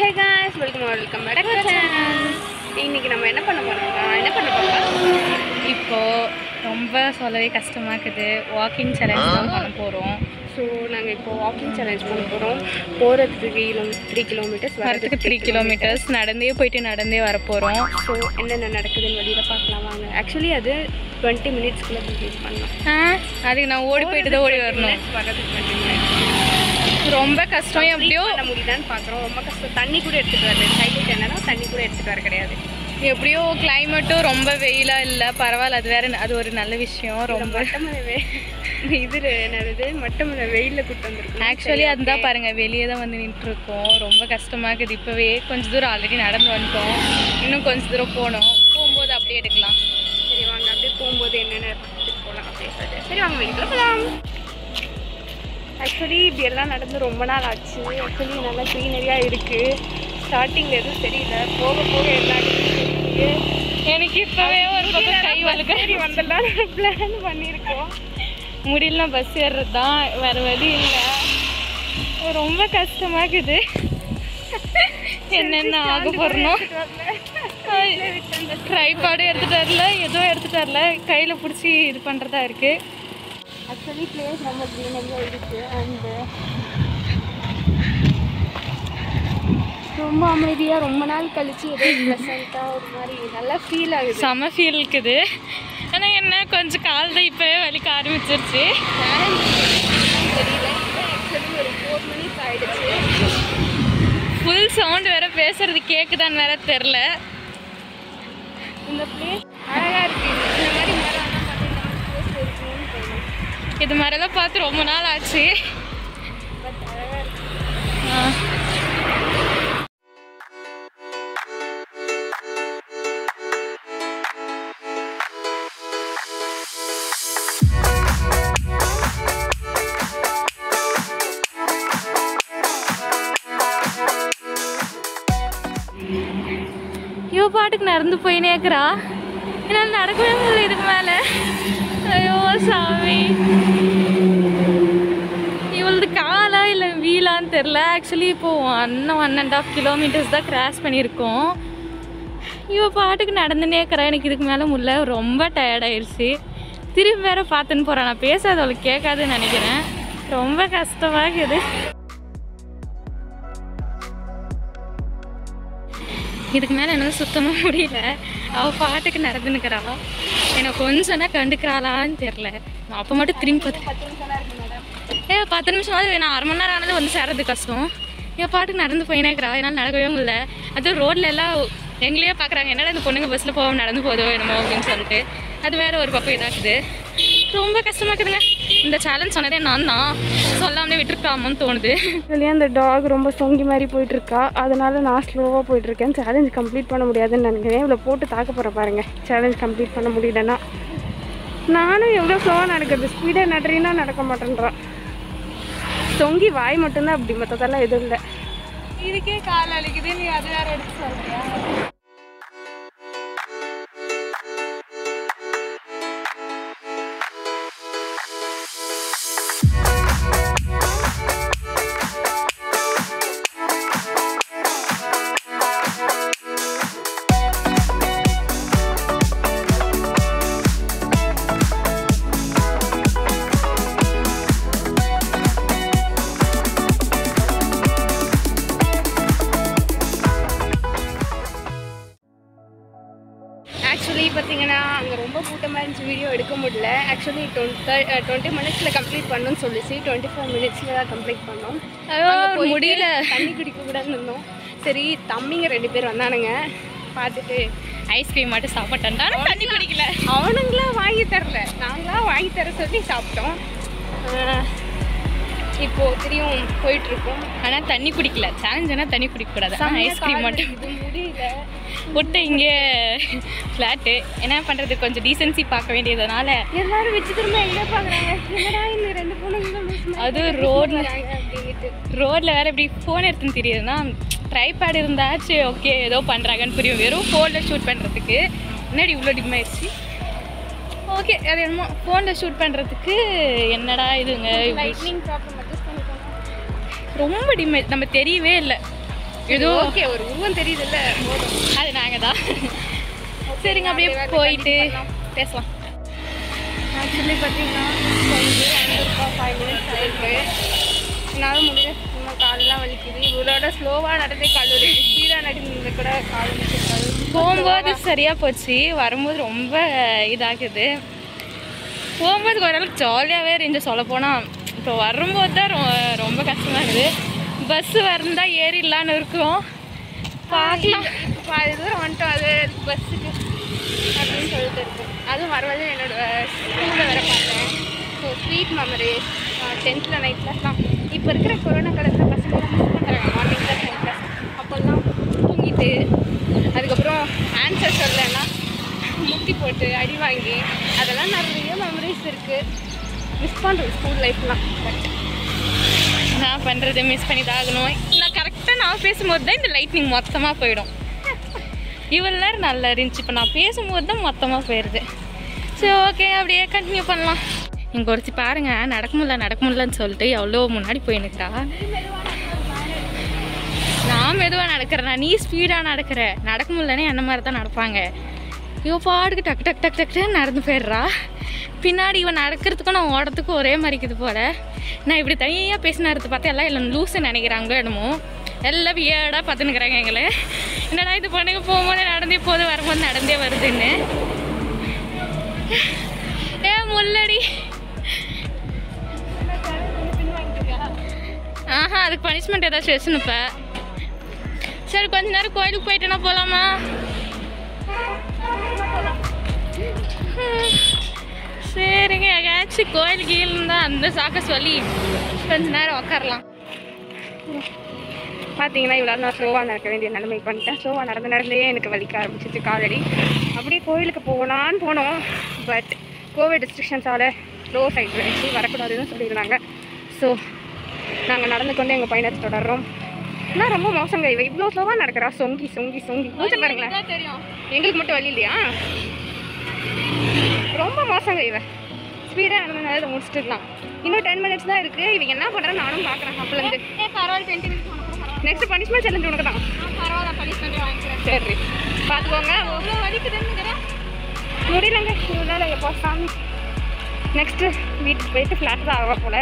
ஹே guys welcome welcome இன்னைக்கு நம்ம என்ன பண்ண போறோம்னா என்ன பண்ண போறோம் இப்போ ரொம்ப சொல்லவே கஷ்டமா இருக்குது. வாக்கிங் சேலஞ்ச் தான் பண்ண போகிறோம் ஸோ நாங்கள் இப்போ வாக்கிங் சேலஞ்ச் பண்ண போகிறோம் போகிறதுக்கு கிலோ த்ரீ கிலோமீட்டர்ஸ் வரதுக்கு த்ரீ கிலோமீட்டர்ஸ் நடந்தே போயிட்டு நடந்தே வர போகிறோம் ஸோ என்னென்ன நடக்குதுன்னு வெளியில் பார்க்கலாம் வாங்க. ஆக்சுவலி அது டுவெண்ட்டி மினிட்ஸ்க்குள்ளே கம்ப்ளீட் பண்ணலாம். அதுக்கு நான் ஓடி போயிட்டு தான் ஓடி வரணும். வர்றதுக்கு டுவெண்ட்டி மினிட்ஸ் ரொம்ப கஷ்டம். எப்படியோ பண்ண முடியுதான்னு பார்க்குறோம் ரொம்ப கஷ்டம். தண்ணி கூட எடுத்துகிட்டு வரல. சைக்கிள் என்னன்னா தண்ணி கூட எடுத்துகிட்டு வர கிடையாது. எப்படியோ கிளைமேட்டும் ரொம்ப வெயிலாக இல்லை. பரவாயில்ல. அது வேற அது ஒரு நல்ல விஷயம். ரொம்ப இதில் என்னது? மட்டமலை வெயிலில் கூட்டு வந்திருக்கோம். ஆக்சுவலி அதுதான் பாருங்க. வெளியே தான் வந்து நின்றுருக்கோம். ரொம்ப கஷ்டமாக இருக்குது. இப்போவே கொஞ்ச தூரம் ஆல்ரெடி நடந்து வந்துட்டோம். இன்னும் கொஞ்ச தூரம் போகணும் போகும்போது அப்படியே எடுக்கலாம். சரி வாங்க. அப்படியே போகும்போது என்னென்ன போகலாம் அப்படியே சரி வாங்க வெளியே போகலாம் ஆக்சுவலி இப்படி எல்லாம் நடந்து ரொம்ப நாள் ஆச்சு. ஆக்சுவலி நல்லா க்ரீனரியாக இருக்குது ஸ்டார்டிங்கில் எதுவும் தெரியல. போக போக தெரியுது எனக்கு இப்போவே ஒரு பக்கம் கை வலுக்க. சரி வந்தெல்லாம் பிளான் பண்ணியிருக்கோம் முடியலனா பஸ் ஏறுறது தான் வேறு வழி இல்லை. ரொம்ப கஷ்டமாக இருக்குது என்னென்ன ஆக போகிறனோ ட்ரைபாடு எடுத்துகிட்டு வரல. எதுவும் எடுத்துகிட்டு வரல. கையில் பிடிச்சி இது பண்ணுறதா இருக்குது ஆக்சுவலி பிளேஸ் ரொம்ப க்ரீனரியாக இருக்குது அண்டு ரொம்ப அமைதியாக ரொம்ப நாள் கழிச்சு ஏதோ ப்ளசண்ட்டாக ஒரு மாதிரி நல்லா ஃபீல் ஆகுது. செம ஃபீல் இருக்குது. ஆனால் என்ன கொஞ்சம் கால் தான் இப்போவே வலிக்க ஆரம்பிச்சிருச்சு. தெரியல ஆக்சுவலி ஒரு ஃபோர் மினிட்ஸ் ஆயிடுச்சு ஃபுல் சவுண்ட் வேற பேசுறது கேட்குதான்னு வேற தெரில இந்த பிளேஸ் இது மாதிரிலாம் பார்த்து ரொம்ப நாள் ஆச்சு. இவ பாட்டுக்கு நடந்து போயினே இருக்கிறா என்னால் நடக்கவே முடியல இதுக்கு மேலே. ஐயோ சாமி. இவளது காலா இல்லை வீலான்னு தெரில ஆக்சுவலி இப்போது அண்ணன் ஒன் அண்ட் ஆஃப் கிலோமீட்டர்ஸ் தான் கிராஸ் பண்ணியிருக்கோம். இவ பாட்டுக்கு நடந்துனே இருக்கிறா. எனக்கு இதுக்கு மேலே முடியல. ரொம்ப டயர்டாயிருச்சு திரும்பி வேற பார்த்துன்னு போகிறேன் நான் பேசாத அவளுக்கு கேட்காதுன்னு நினைக்கிறேன். ரொம்ப கஷ்டமாகுது இதுக்கு மேலே எனக்கு சுத்தமாக முடியல. அவள் பாட்டுக்கு நடந்துன்னுக்கிறாள் எனக்கு கொஞ்சம்னா கண்டுக்கிறாளான்னு தெரில நான் அப்போ மட்டும் திரும்பி பார்த்து பத்து நிமிஷம் மாதிரி நான் அரை மணி நேரம் ஆனது வந்து சேரது கஷ்டம். என் பாட்டுக்கு நடந்து போயினேக்கிறா என்னால் நடக்கவே முடியல. அதுவும் ரோட்ல எல்லாம் எங்களையே பார்க்குறாங்க என்னடா இந்த பொண்ணுங்க பஸ்ஸில் போவோம் நடந்து போதோ என்னமோ அப்படின்னு சொல்லிட்டு. அது வேற ஒரு பக்கம் இதாக்குது. ரொம்ப கஷ்டமாக இருக்குதுங்க. இந்த சேலஞ்ச் சொன்னதே நான் தான் சொல்லாமலே விட்டுருக்காமன்னு தோணுது. ஆக்சுவலி அந்த டாக் ரொம்ப சொங்கி மாதிரி போயிட்டு இருக்கா அதனால நான் ஸ்லோவாக போயிட்டு இருக்கேன் சேலஞ்ச் கம்ப்ளீட் பண்ண முடியாதுன்னு நினைக்கிறேன். இவ்வளோ போட்டு தாக்க போகிற பாருங்க. சேலஞ்ச் கம்ப்ளீட் பண்ண முடியலன்னா. நானும் எவ்வளோ ஸ்லோவாக நடக்கிறது? ஸ்பீடாக நடுறீன்னா நடக்க மாட்டேன்றான் தொங்கி வாய் மட்டும்தான் அப்படி மற்றதெல்லாம் எதுவும் இல்லை. இதுக்கே கால் அழிக்குது. நீ அது வேற எடுத்து சொல்றியா? ஆக்சுவலி பார்த்தீங்கன்னா அங்கே ரொம்ப கூட்டமாக இருந்துச்சு வீடியோ எடுக்க முடியல. ஆக்சுவலி டுவெண்ட்டி டுவெண்ட்டி மினிட்ஸில் கம்ப்ளீட் பண்ணணும்னு சொல்லிச்சு. டுவெண்ட்டி ஃபோர் மினிட்ஸில் தான் கம்ப்ளீட் பண்ணோம். முடியல. தண்ணி குடிக்க கூடாதுன்னு இருந்தோம். சரி தம்பிங்க ரெண்டு பேர் வந்தானுங்க. பார்த்துட்டு ஐஸ்கிரீம் மட்டும் சாப்பிட்டேன்டா. தண்ணி குடிக்கல. அவனுங்களாம் வாங்கி தரல. நாங்களாம் வாங்கி தர சொல்லி சாப்பிட்டோம். ஆஹ் இப்போ திரும்பியும் போயிட்டு இருக்கோம். ஆனால் தண்ணி குடிக்கல. சேலஞ்சுனா தண்ணி குடிக்கக்கூடாது. ஐஸ்கிரீம் மட்டும். முடியல. விட்டு இங்கே ஃப்ளாட்டு என்ன பண்ணுறது கொஞ்சம் டீசென்சி பார்க்க வேண்டியதுனால. எல்லாரும் வச்சு திரும்ப எங்க என்னடா இந்த ரெண்டு பொண்ணுங்க அது ரோட்ல ரோட்ல வேற இப்படி ஃபோன் எடுத்துன்னு தெரியுதுன்னா ட்ரைபேட் இருந்தாச்சு ஓகே ஏதோ பண்ணுறாங்கன்னு புரியும். வெறும் ஃபோனில் ஷூட் பண்ணுறதுக்கு முன்னாடி இவ்வளோ டிம் ஆயிடுச்சு ஓகே அது என்னமோ ஃபோனில் ஷூட் பண்ணுறதுக்கு என்னடா இதுங்க? ரொம்ப டிம் நம்ம தெரியவே இல்லை. ஏதோ ஓகே ஒரு உருவம் தெரியுதுல்ல. அது நாங்கள் தான் சரிங்க அப்படியே போயிட்டு பேசலாம். ஆக்சுவலி பார்த்தீங்கன்னா ஃபைவ் மினிட்ஸ் ஆயிருக்கு. என்னால் முடியல. சும்மா காலெலாம் வலிக்குது. இவரோட ஸ்லோவாக நடந்தே கால் வலிக்குது ஸ்பீடாக நடந்து கூட கால் வலிக்குது. போகும்போது சரியாக போச்சு. வரும்போது ரொம்ப இதாகுது. போகும்போது ஓரளவுக்கு ஜாலியாகவே இருந்துச்சு சொல்லப்போனால் இப்போ வரும்போது தான் ரொம்ப கஷ்டமாக இருக்குது. பஸ்ஸு வந்தா ஏறிடலான்னு இருக்கோம். பார்க்கலாம். இப்போ பாதி தூரம் வந்துட்டோம். அது பஸ்ஸுக்கு அப்படின்னு சொல்லிட்டு இருக்கோம் அதுவும் வரவது என்னோட ஸ்கூலில் வர பார்த்தேன். ஸோ ஸ்வீட் மெமரி டென்த்தில் நைட் கிளாஸ்லாம் இப்போ இருக்கிற கொரோனா காலத்தில் பசங்க மிஸ் பண்ணுறாங்க மார்னிங் கிளாஸ் நைட் கிளாஸ் அப்போல்லாம் தூங்கிட்டு அதுக்கப்புறம் ஆன்சர் சொல்லலைன்னா முட்டி போட்டு அடி வாங்கி அதெல்லாம் நிறைய மெமரிஸ் இருக்குது மிஸ் பண்ணுறோம் ஸ்கூல் லைஃப்லாம் பட் நான் பண்ணுறது மிஸ் பண்ணி தான் ஆகணும். நான் கரெக்டாக நான் பேசும்போது தான் இந்த லைட்னிங் மொத்தமாக போயிடும். இவ்வளோ நேரம் நல்லா இருந்துச்சு. இப்போ நான் பேசும்போது தான் மொத்தமாக போயிடுது சரி ஓகே அப்படியே கண்டினியூ பண்ணலாம். இங்கே ஒருத்தி பாருங்க நடக்க முடியல நடக்க முடியலன்னு சொல்லிட்டு எவ்வளோ முன்னாடி போயினுக்கா நான் மெதுவாக நடக்கிறேன் நீ ஸ்பீடாக நடக்கிற. நடக்க முடியலன்னு என்ன மாதிரி தான் நடப்பாங்க. இவ பாடுக்கு டக்கு டக்கு டக்கு டக்குன்னு நடந்து போயிடுறா. பின்னாடி இவன் நடக்கிறதுக்கும் நான் ஓடுறதுக்கும் ஒரே மாதிரி இருக்குது போல. நான் இப்படி தனியாக பேசி பார்த்து பார்த்தா எல்லாம் எல்லாம் லூஸு நினைக்கிறாங்களோ என்னமோ. எல்லாம் வியர்டாக பார்த்துன்னுக்குறாங்க எங்களை. என்னடா இது பொண்ணுங்க போகும்போது நடந்தே போகுது வரும்போது நடந்தே வருதுன்னு. ஏ முள்ளடி. ஆஹா அதுக்கு பனிஷ்மெண்ட் ஏதாச்சும் வச்சுனுப்ப சரி கொஞ்ச நேரம் கோயிலுக்கு போயிட்டேன்னா போகலாமா சரிங்க எங்கேயாச்சும் கோயில் கீழே இருந்தால் அந்த சாக்க சொல்லி கொஞ்ச நேரம் உக்காரலாம். பார்த்தீங்கன்னா இவ்வளோ நான் ஸ்லோவாக நடக்க வேண்டிய நிலைமை பண்ணிட்டேன் ஸ்லோவாக நடந்து நடந்தே எனக்கு வலிக்க ஆரம்பிச்சிச்சு காலடி. அப்படியே கோயிலுக்கு போகலான்னு போனோம். பட் கோவிட் ரெஸ்ட்ரிக்ஷன்ஸால் ஸ்லோ சைட் வச்சு வரக்கூடாதுன்னு சொல்லியிருந்தாங்க. ஸோ நாங்கள் நடந்து கொண்டு எங்கள் பயணத்தை தொடர்றோம். ஆனால் ரொம்ப மோசங்க இவ. இவ்வளோ ஸ்லோவாக நடக்கிறா. சொங்கி சொங்கி சொங்கி. கொஞ்சம் பாருங்களேன். எங்களுக்கு மட்டும் வழி இல்லையா? ரொம்ப மோசங்க இவ ஸ்பீடாக நடந்ததுனால இதை முடிச்சிட்டுலாம் இன்னும் டென் மினிட்ஸ் தான் இருக்குது இவங்க என்ன பண்ணுறேன்னு நானும் பார்க்குறேன் அப்பலேருந்து நெக்ஸ்ட் பனிஷ்மெண்ட் சேலஞ்ச் உனக்கு தான் பரவாயில்ல. பனிஷ்மெண்ட்டே வாங்கிக்கிறேன். சரி. பார்த்துக்கோங்க அவ்வளோ வலிக்குதுன்னு முடியலங்க. இவ்வளோ எப்போ சாமி. நெக்ஸ்ட்டு வீட்டுக்கு போயிட்டு ஃப்ளாட் தான் ஆக போல.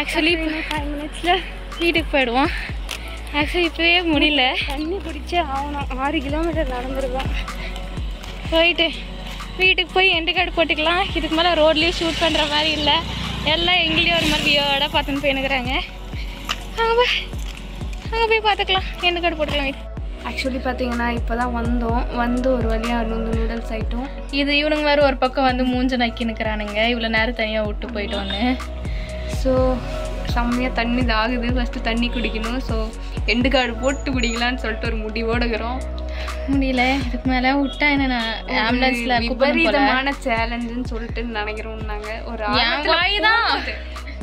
ஆக்சுவலி ஃபைவ் மினிட்ஸில் வீட்டுக்கு போயிடுவோம் ஆக்சுவலி இப்போவே முடியல. தண்ணி குடிச்சே ஆகணும். ஆறு கிலோமீட்டர் நடந்துருக்கோம் போயிட்டு வீட்டுக்கு போய் எண்டு கார்டு போட்டுக்கலாம். இதுக்கு மேலே ரோட்லேயும் ஷூட் பண்ணுற மாதிரி இல்லை. எல்லாம் எங்கேயும் ஒரு மாதிரி வியோட பார்த்துன்னு போயினுக்குறாங்க அங்கே போய் அங்கே போய் பார்த்துக்கலாம். எண்டு கார்டு போட்டுக்கலாம் வீட்டு ஆக்சுவலி பார்த்தீங்கன்னா இப்போ தான் வந்தோம். வந்து ஒரு வழியாக நூறு நூடுல்ஸ் ஆகிட்டோம் இது இவனுங்க வேறு ஒரு பக்கம் வந்து மூஞ்ச நக்கி நிற்கிறானுங்க இவ்வளோ நேரம் தனியாக விட்டு போயிட்டோன்னு. ஸோ செம்மையாக தண்ணி தாகுது. ஃபஸ்ட்டு தண்ணி குடிக்கணும். ஸோ எண்டு கார்டு போட்டு குடிக்கலான்னு சொல்லிட்டு ஒரு முடிவோடு இருக்கிறோம். முடியல. இதுக்கு மேலே விட்டா என்ன நான் ஆம்புலன்ஸில் விபரீதமான சேலஞ்சுன்னு சொல்லிட்டு நினைக்கிறோம் நாங்கள் ஒரு தான்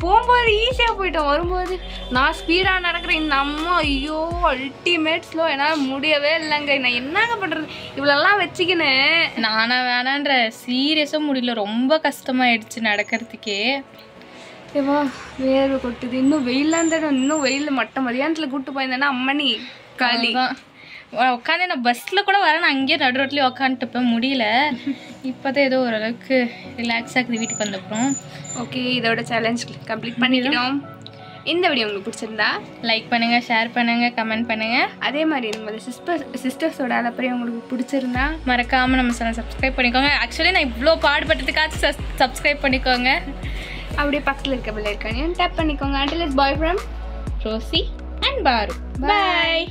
போகும்போது ஈஸியாக போயிட்டோம். வரும்போது நான் ஸ்பீடாக நடக்கிறேன் இந்த அம்மா ஐயோ அல்டிமேட் ஸ்லோ என்னால் முடியவே இல்லைங்க. நான் என்னங்க பண்ணுறது இவ்வளோலாம் வச்சுக்கின்னு. நானா வேணான்ற. சீரியஸாக முடியல. ரொம்ப கஷ்டமாயிடுச்சு நடக்கிறதுக்கே. ஏவா வேர்வை கொட்டுது. இன்னும் வெயிலாக இருந்தாலும் இன்னும் வெயில் மட்ட மதியானத்தில் கூட்டு போயிருந்தேன்னா அம்மனி காலி உட்காந்து நான் பஸ்ஸில் கூட வரேன். நான் அங்கேயே நடு ரோட்லேயே உட்காந்துட்டுப்பேன் முடியல. இப்போ தான் ஏதோ ஓரளவுக்கு ரிலாக்ஸ் ஆகுது வீட்டுக்கு வந்தப்புறம். ஓகே இதோட சேலஞ்ச் கம்ப்ளீட் பண்ணிட்டோம் இந்த வீடியோ உங்களுக்கு பிடிச்சிருந்தா லைக் பண்ணுங்கள் ஷேர் பண்ணுங்கள் கமெண்ட் பண்ணுங்கள் அதே மாதிரி நம்ம சிஸ்டர் சிஸ்டர்ஸோட அலப்பறையும் உங்களுக்கு பிடிச்சிருந்தா மறக்காமல் நம்ம சேனல் சப்ஸ்கிரைப் பண்ணிக்கோங்க. ஆக்சுவலி நான் இவ்வளோ பாடுபட்டதுக்காச்சும் சப்ஸ்கிரைப் பண்ணிக்கோங்க. அப்படியே பக்கத்தில் இருக்க பிள்ளை இருக்காங்க டேப் பண்ணிக்கோங்க. Until is bye from Rosie and Paru. Bye